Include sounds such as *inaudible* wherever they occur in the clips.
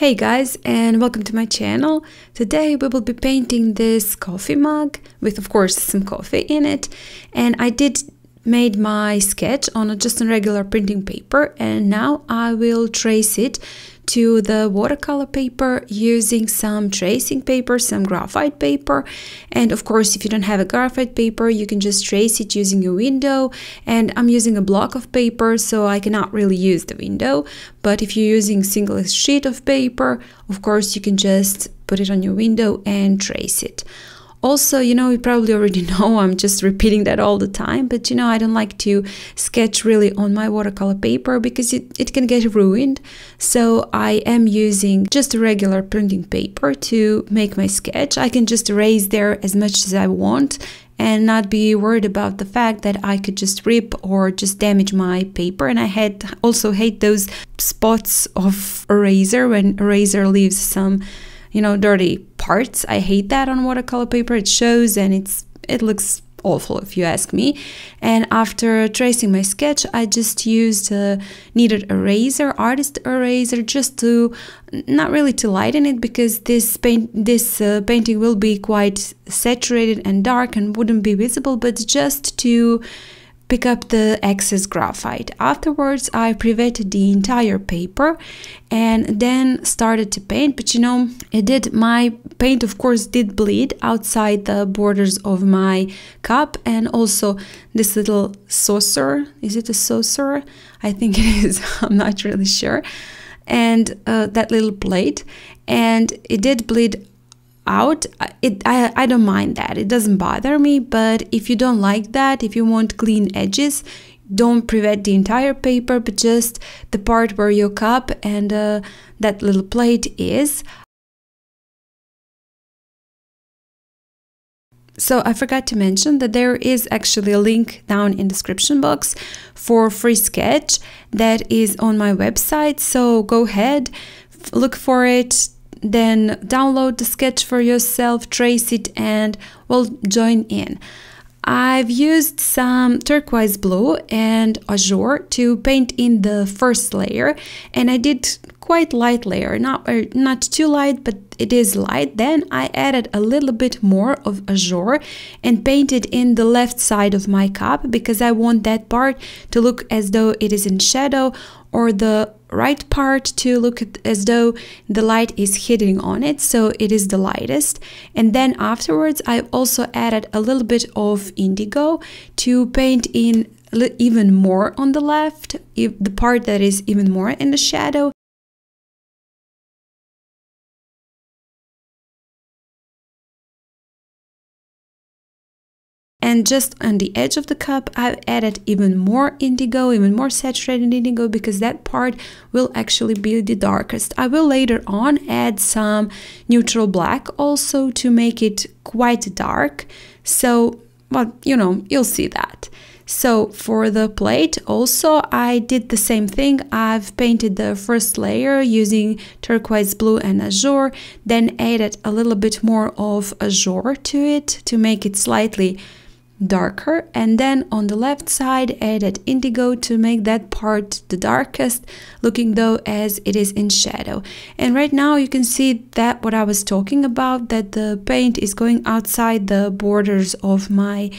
Hey guys and welcome to my channel. Today we will be painting this coffee mug with of course some coffee in it and I did made my sketch on a, just a regular printing paper and now I will trace it to the watercolor paper using some tracing paper, some graphite paper. And of course, if you don't have a graphite paper, you can just trace it using a window. And I'm using a block of paper, so I cannot really use the window. But if you're using single sheet of paper, of course, you can just put it on your window and trace it. Also, you know, you probably already *laughs* know I'm just repeating that all the time, but you know, I don't like to sketch really on my watercolor paper because it, it can get ruined. So I am using just a regular printing paper to make my sketch. I can just erase there as much as I want and not be worried about the fact that I could just rip or just damage my paper. And I had also hate those spots of eraser when eraser leaves some you know, dirty parts. I hate that on watercolor paper. It shows and it's it looks awful if you ask me. And after tracing my sketch, I just used a kneaded eraser, artist eraser, just to not really to lighten it because this paint this uh, painting will be quite saturated and dark and wouldn't be visible, but just to pick up the excess graphite. Afterwards, I pre-wetted the entire paper and then started to paint. But you know, it did my paint, of course, did bleed outside the borders of my cup and also this little saucer. Is it a saucer? I think *laughs* it is. I'm not really sure. And uh, that little plate, and it did bleed out it I, I don't mind that it doesn't bother me but if you don't like that if you want clean edges don't pre-wet the entire paper but just the part where your cup and uh, that little plate is So I forgot to mention that there is actually a link down in the description box for free sketch that is on my website. So go ahead, look for it, then download the sketch for yourself, trace it, and well, join in. I've used some turquoise blue and azure to paint in the first layer and I did quite light layer, not, uh, not too light, but it is light. Then I added a little bit more of azure and painted in the left side of my cup because I want that part to look as though it is in shadow or the right part to look as though the light is hitting on it. So it is the lightest. And then afterwards I also added a little bit of indigo to paint in even more on the left the part that is even more in the shadow and just on the edge of the cup I've added even more indigo even more saturated indigo because that part will actually be the darkest. I will later on add some neutral black also to make it quite dark. So well you know you'll see that. So for the plate also I did the same thing. I've painted the first layer using turquoise blue and azure, then added a little bit more of azure to it to make it slightly darker. And then on the left side added indigo to make that part the darkest looking though as it is in shadow. And right now you can see that what I was talking about that the paint is going outside the borders of my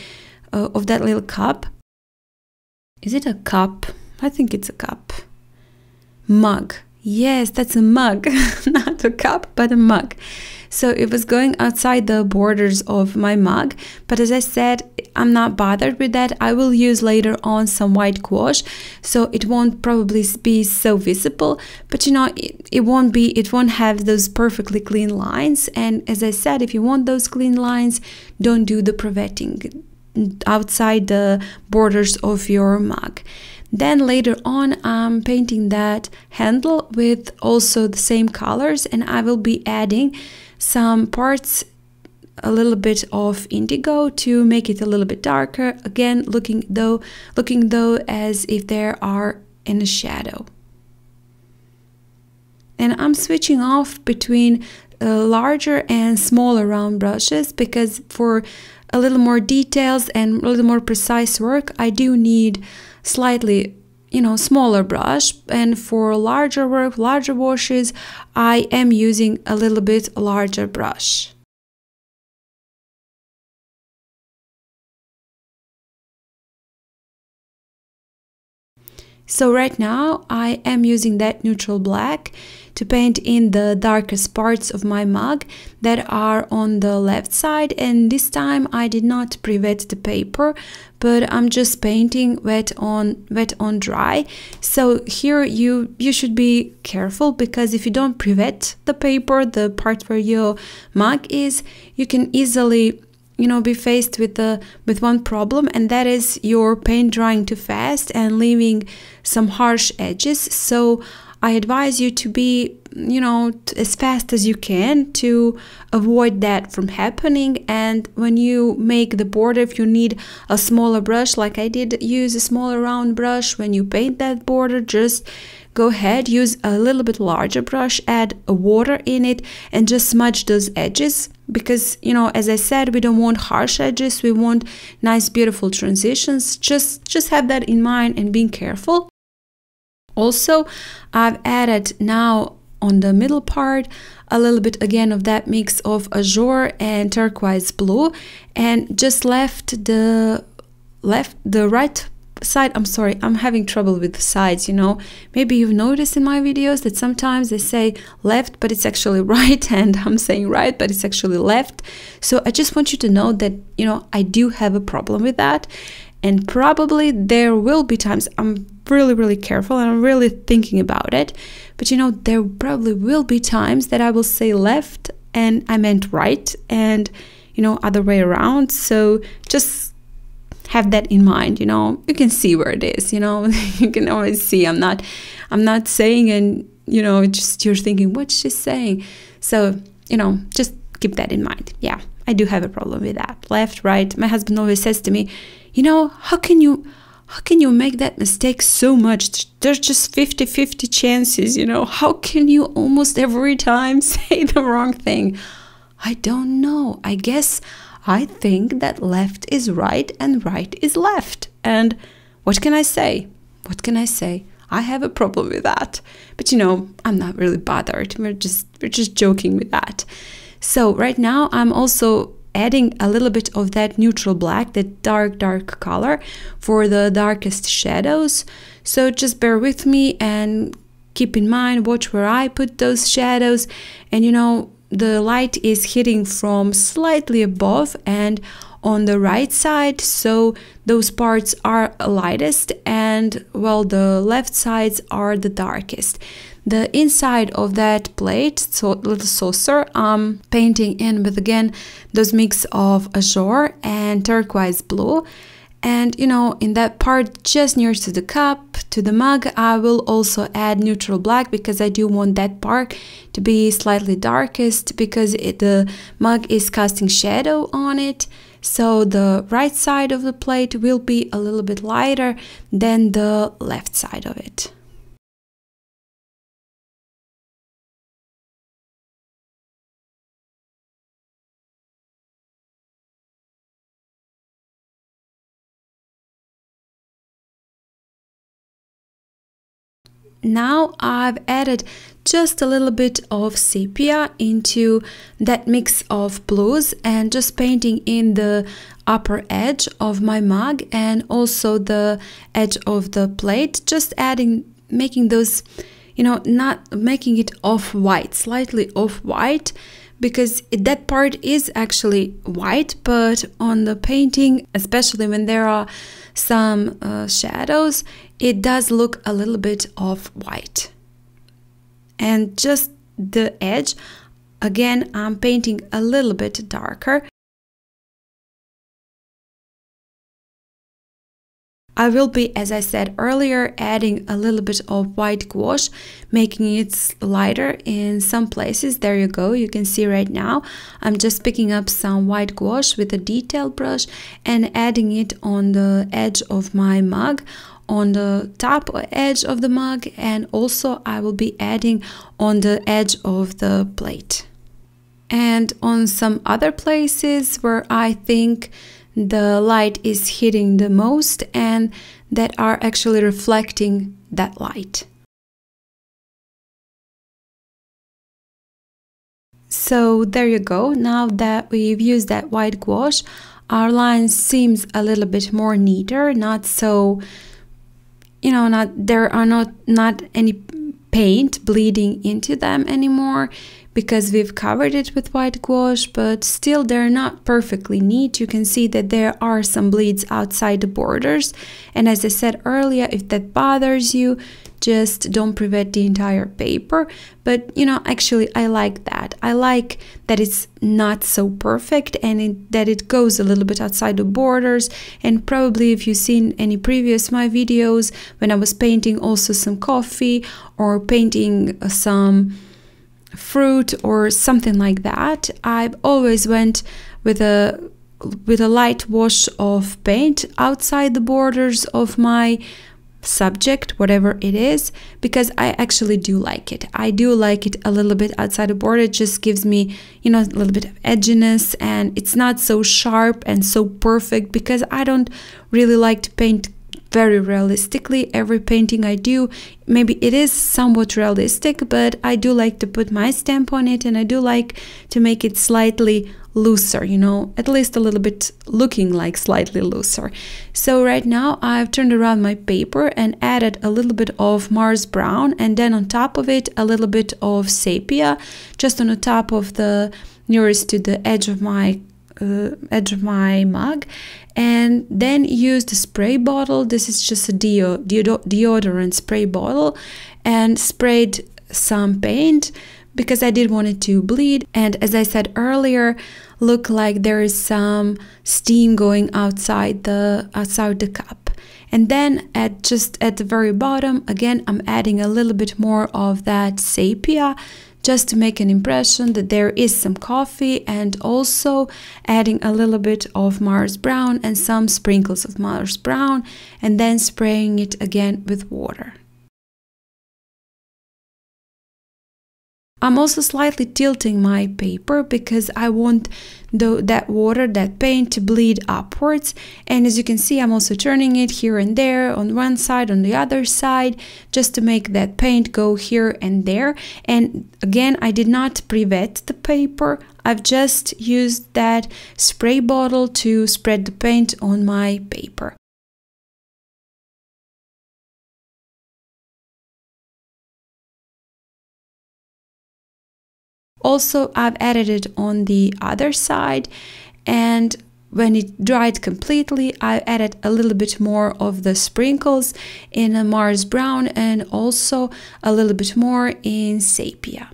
uh, of that little cup. Is it a cup? I think it's a cup. Mug yes that's a mug *laughs* not a cup but a mug so it was going outside the borders of my mug. But as I said, I'm not bothered with that. I will use later on some white gouache, so it won't probably be so visible. But you know, it, it won't be, it won't have those perfectly clean lines. And as I said, if you want those clean lines, don't do the pre-wetting outside the borders of your mug. Then later on, I'm painting that handle with also the same colors and I will be adding some parts a little bit of indigo to make it a little bit darker. Again looking though looking though as if there are in a shadow. And I'm switching off between uh, larger and smaller round brushes because for a little more details and a little more precise work I do need slightly you know smaller brush. And for larger work larger washes i am using a little bit larger brush So right now I am using that neutral black to paint in the darkest parts of my mug that are on the left side. And this time I did not pre-wet the paper but I'm just painting wet on wet on dry. So here you you should be careful because if you don't pre-wet the paper the part where your mug is you can easily you know be faced with the with one problem and that is your paint drying too fast and leaving some harsh edges so I advise you to be, you know, as fast as you can to avoid that from happening. And when you make the border, if you need a smaller brush, like I did, use a smaller round brush. When you paint that border, just go ahead, use a little bit larger brush, add water in it, and just smudge those edges. Because, you know, as I said, we don't want harsh edges. We want nice, beautiful transitions. Just, just have that in mind and being careful. Also, I've added now on the middle part a little bit again of that mix of azure and turquoise blue and just left the left the right side i'm sorry i'm having trouble with the sides you know maybe you've noticed in my videos that sometimes they say left but it's actually *laughs* right and i'm saying right but it's actually left so i just want you to know that you know i do have a problem with that and probably there will be times i'm really, really careful and I'm really thinking about it. But you know, there probably will be times that I will say left and I meant right and, you know, other way around. So just have that in mind, you know, you can see where it is, you know, *laughs* you can always see I'm not, I'm not saying and, you know, just you're thinking, what's she saying? So, you know, just keep that in mind. Yeah, I do have a problem with that. Left, right. My husband always says to me, you know, how can you how can you make that mistake so much? There's just 50 50 chances, you know. How can you almost every time *laughs* say the wrong thing? I don't know. I guess I think that left is right and right is left. And what can I say? What can I say? I have a problem with that. But you know, I'm not really bothered. We're just we're just joking with that. So right now I'm also adding a little bit of that neutral black, that dark, dark color for the darkest shadows. So just bear with me and keep in mind, watch where I put those shadows. And you know, the light is hitting from slightly above and on the right side so those parts are lightest and well the left sides are the darkest the inside of that plate, so little saucer, I'm painting in with again those mix of azure and turquoise blue. And you know, in that part just near to the cup, to the mug, I will also add neutral black because I do want that part to be slightly darkest because it, the mug is casting shadow on it. So the right side of the plate will be a little bit lighter than the left side of it. Now I've added just a little bit of sepia into that mix of blues and just painting in the upper edge of my mug and also the edge of the plate just adding making those you know not making it off white slightly off white because that part is actually white but on the painting especially when there are some uh, shadows it does look a little bit of white and just the edge again I'm painting a little bit darker I will be, as I said earlier, adding a little bit of white gouache, making it lighter in some places. There you go, you can see right now. I'm just picking up some white gouache with a detail brush and adding it on the edge of my mug on the top edge of the mug and also I will be adding on the edge of the plate. And on some other places where I think the light is hitting the most and that are actually reflecting that light. So there you go. Now that we've used that white gouache, our line seems a little bit more neater, not so, you know, not there are not not any paint bleeding into them anymore because we've covered it with white gouache, but still they're not perfectly neat. You can see that there are some bleeds outside the borders. And as I said earlier, if that bothers you, just don't pre-wet the entire paper but you know actually i like that i like that it's not so perfect and it, that it goes a little bit outside the borders and probably if you've seen any previous my videos when i was painting also some coffee or painting some fruit or something like that i've always went with a with a light wash of paint outside the borders of my subject whatever it is because i actually do like it. I do like it a little bit outside the border. It just gives me you know a little bit of edginess and it's not so sharp and so perfect because i don't really like to paint very realistically. Every painting I do, maybe it is somewhat realistic, but I do like to put my stamp on it and I do like to make it slightly looser, you know, at least a little bit looking like slightly looser. So right now I've turned around my paper and added a little bit of Mars Brown and then on top of it a little bit of sepia just on the top of the nearest to the edge of my uh, edge of my mug. And then use the spray bottle. This is just a deo, deodorant spray bottle and sprayed some paint because I did want it to bleed. And as I said earlier look like there is some steam going outside the outside the cup. And then at just at the very bottom again I'm adding a little bit more of that sepia just to make an impression that there is some coffee and also adding a little bit of Mars Brown and some sprinkles of Mars Brown and then spraying it again with water. I'm also slightly tilting my paper because I want the, that water, that paint to bleed upwards. And as you can see, I'm also turning it here and there on one side, on the other side, just to make that paint go here and there. And again, I did not pre-wet the paper. I've just used that spray bottle to spread the paint on my paper. Also, I've added it on the other side and when it dried completely, I added a little bit more of the sprinkles in a Mars Brown and also a little bit more in Sepia.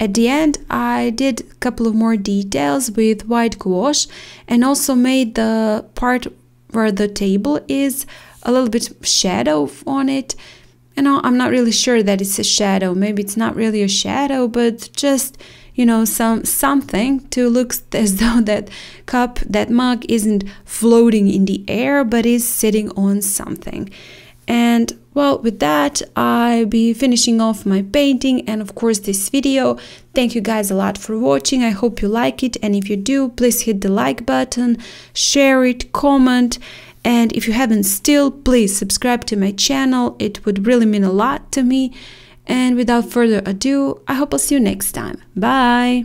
At the end, I did a couple of more details with white gouache and also made the part where the table is a little bit shadow on it know, I'm not really sure that it's a shadow. Maybe it's not really a shadow, but just you know some something to look *laughs* as though that cup that mug isn't floating in the air but is sitting on something. And well with that i'll be finishing off my painting and of course this video. Thank you guys a lot for watching. I hope you like it. And if you do please hit the like button share it comment and if you haven't still, please subscribe to my channel. It would really mean a lot to me. And without further ado, I hope I'll see you next time. Bye!